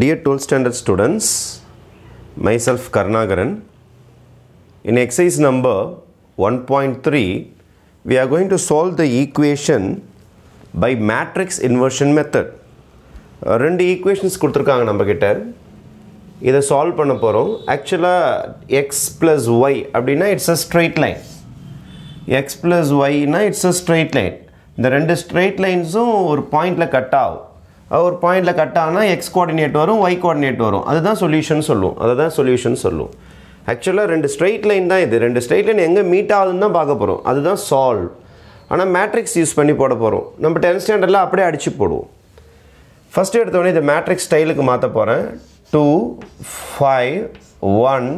Dear 12th standard students, myself Karnagaran. In exercise number 1.3, we are going to solve the equation by matrix inversion method. Method ரெண்டு equations கொடுத்துருக்காங்க நம்மக்கிட்ட இதை solve பண்ண போகிறோம் ஆக்சுவலாக X plus Y அப்படின்னா it's a straight line X plus ஒய்னா it's a straight line இந்த ரெண்டு ஸ்ட்ரெயிட் லைன்ஸும் ஒரு பாயிண்டில் கட் ஆகும். ஒரு பாயிண்டில் கட் ஆனால் எக்ஸ் கோஆர்டினேட் வரும் ஒய் கோஆர்டினேட் வரும். அதுதான் சொல்யூஷன் சொல்லுவோம் அதை தான் சொல்யூஷன் சொல்லுவோம் ஆக்சுவலாக ரெண்டு ஸ்ட்ரெயிட் லைன் தான் இது. ரெண்டு ஸ்ட்ரெயிட் லைன் எங்கே மீட் ஆகுதுன்னு தான் பார்க்க போகிறோம் அதுதான் சால்வ் ஆனால் மேட்ரிக்ஸ் யூஸ் பண்ணி போட போகிறோம் நம்ம டென்த் ஸ்டாண்டர்டில் அப்படியே அடித்து போடுவோம். ஃபஸ்ட்டு எடுத்தோடனே இந்த மேட்ரிக்ஸ் ஸ்டைலுக்கு மாற்ற போகிறேன் டூ ஃபைவ் ஒன்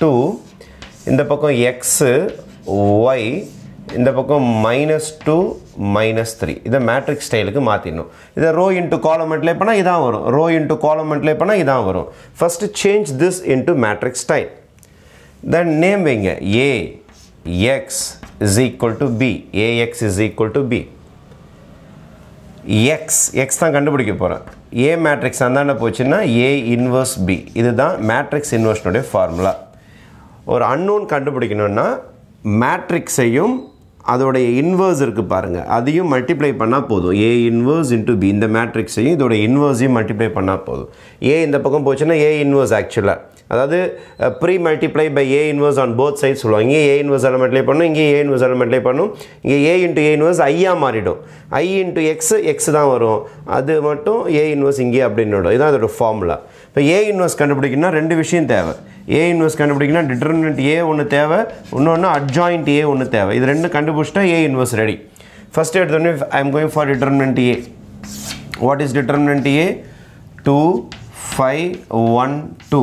டூ இந்த பக்கம் எக்ஸு ஒய் இந்த பக்கம் மைனஸ் டூ மைனஸ் த்ரீ இதை மேட்ரிக்ஸ் ஸ்டைலுக்கு மாற்றிடணும் இதை ரோ இன்ட்டு காலமெண்ட்லே பண்ணால் இதான் வரும். ரோ இன்ட்டு காலமெண்ட்லே பண்ணால் இதான் வரும். First change this into matrix style then name வைங்க. A X is equal to B A X is equal to B X X தான் கண்டுபிடிக்க போகிறேன் ஏ மேட்ரிக்ஸ் அந்தாண்ட போச்சுன்னா ஏ இன்வர்ஸ் பி இதுதான் மேட்ரிக்ஸ் இன்வர்ஷனுடைய ஃபார்முலா ஒரு அன்னோன் கண்டுபிடிக்கணும்னா மேட்ரிக்ஸையும் அதோடைய இன்வர்ஸ் இருக்குது பாருங்கள் அதையும் மல்டிப்ளை பண்ணால் போதும். ஏ இன்வர்ஸ் இன்ட்டு பி இந்த மேட்ரிக்ஸையும் இதோட இன்வர்ஸையும் மல்டிப்ளை பண்ணால் போதும். ஏ இந்த பக்கம் போச்சுன்னா ஏ இன்வர்ஸ் ஆக்சுவலாக அதாவது pre multiply by A inverse on both side சொல்லுவாங்க. இங்கே ஏ இன்வர்ஸ் மல்டிப்ளை பண்ணும் இங்கே ஏ இன்வர்ஸ் மல்டிப்ளை பண்ணும். இங்கே ஏ இன்ட்டு ஏ இன்வர்ஸ் ஐயா மாறிடும். ஐ இன்ட்டு எக்ஸ் எக்ஸ் தான் வரும். அது மட்டும் ஏ இன்வர்ஸ் இங்கே அப்படின்னு இதுதான் அதோட ஃபார்முலா இப்போ ஏ இன்வர்ஸ் கண்டுபிடிக்கணும்னா ரெண்டு விஷயம் தேவை. ஏ இன்வெர்ஸ் கண்டுபிடிக்கணும்னா டிட்டர்மினன்ட் ஏ ஒன்று தேவை இன்னொன்று அட்ஜாயிண்ட் ஏ ஒன்று தேவை. இது ரெண்டு கண்டுபிடிச்சிட்டா ஏ இன்வெர்ஸ் ரெடி ஃபஸ்ட் எடுத்தோடனே I am going for determinant A what is determinant A two five one two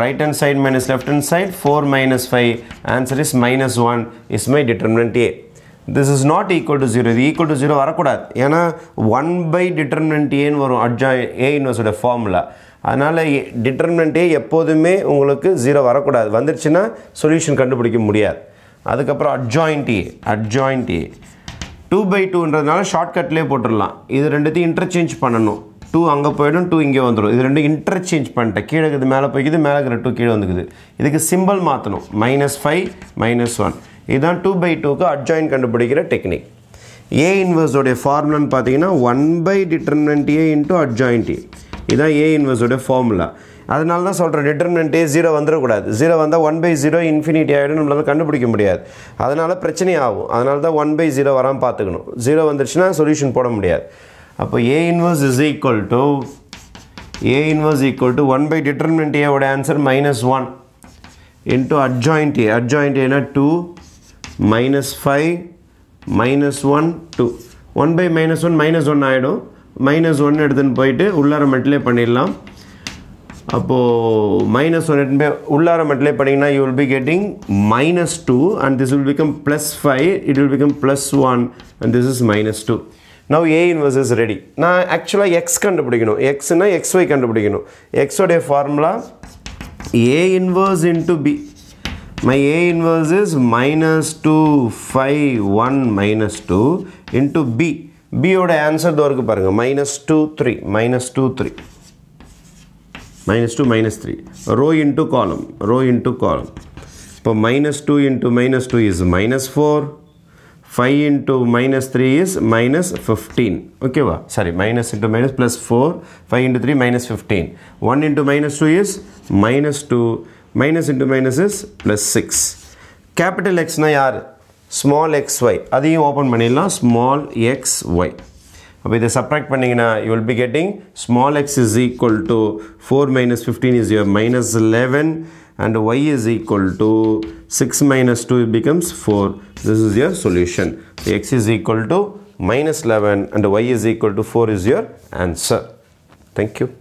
right hand side minus left hand side 4 minus 5 answer is minus 1 is my determinant A. This is not equal to 0 இது equal to 0 வரக்கூடாது. ஏன்னா 1 by determinant ஏன்னு வரும். அட்ஜாய் ஏ இன்வர்ஸோட formula அதனால் டிட்டர்மினண்ட்டே எப்போதுமே உங்களுக்கு zero வரக்கூடாது. வந்துருச்சுன்னா சொல்யூஷன் கண்டுபிடிக்க முடியாது. அதுக்கப்புறம் adjoint A A two by டூன்றதுனால ஷார்ட்கட்லேயே போட்டுடலாம். இது ரெண்டுத்தையும் இன்டர்சேஞ்ச் பண்ணணும். டூ அங்கே போயிடும் டூ இங்கே வந்துடும். இது ரெண்டும் இன்டர்சேஞ்ச் பண்ணிட்டேன். கீழே இருக்குது மேலே போய்க்குது மேலே இருக்கிற டூ கீழே வந்துக்குது. இதுக்கு சிம்பிள் மாற்றணும் மைனஸ் ஃபைவ் மைனஸ் ஒன் இதுதான் டூ பை டூக்கு அட்ஜாயின் கண்டுபிடிக்கிற டெக்னிக் ஏ இன்வர்ஸோடைய ஃபார்முலான்னு பார்த்தீங்கன்னா one by determinant A into adjoint A இதுதான் ஏ இன்வெர்ஸோட ஃபார்முலா அதனால தான் சொல்கிறேன் டிட்டர்மினன்ட் ஜீரோ வந்துடக்கூடாது ஜீரோ வந்தால் ஒன் பை ஜீரோ இன்ஃபினிட்டி ஆகிடும் நம்மளால் கண்டுபிடிக்க முடியாது. அதனால் பிரச்சனை ஆகும் அதனால தான் ஒன் பை ஜீரோ வராமல் பார்த்துக்கணும். ஜீரோ வந்துருச்சுன்னா சொல்யூஷன் போட முடியாது. அப்போ A inverse is equal to A inverse equal to one by determinant ஏவோட answer minus one into adjoint A adjoint ஏனா two minus five minus one two one by minus one minus one ஆகிடும் minus one எடுத்துன்னு போயிட்டு உள்ளார மட்டிலே பண்ணிடலாம். அப்போது minus one எடுத்துன்னு போய் உள்ளார மட்டிலே பண்ணிங்கன்னா you will be getting minus two and this will become plus five it will become plus one and this is minus two now A inverse is ready நான் ஆக்சுவலாக எக்ஸ் கண்டுபிடிக்கணும். எக்ஸ்னா எக்ஸ் ஒய் கண்டுபிடிக்கணும். எக்ஸோடைய formula A inverse into B my A inverse is minus two five one minus two into B பியோட answer தோருக்கு பாருங்கள் minus two three minus two three minus two minus three row into column row into column இப்போ minus two into minus two is minus four 5 into minus 3 is minus 15 okay va sorry minus into minus plus 4 5 into 3 minus 15 1 into minus 2 is minus 2 minus into minus is plus 6 capital X na யார் small xy அதையும் open பண்ணிடலாம் small xy அப்போ இதை subtract பண்ணிங்கன்னா you will be getting small x is equal to four minus fifteen is your minus eleven and y is equal to 6 minus 2 becomes 4 this is your solution the x is equal to minus 11 and y is equal to 4 is your answer thank you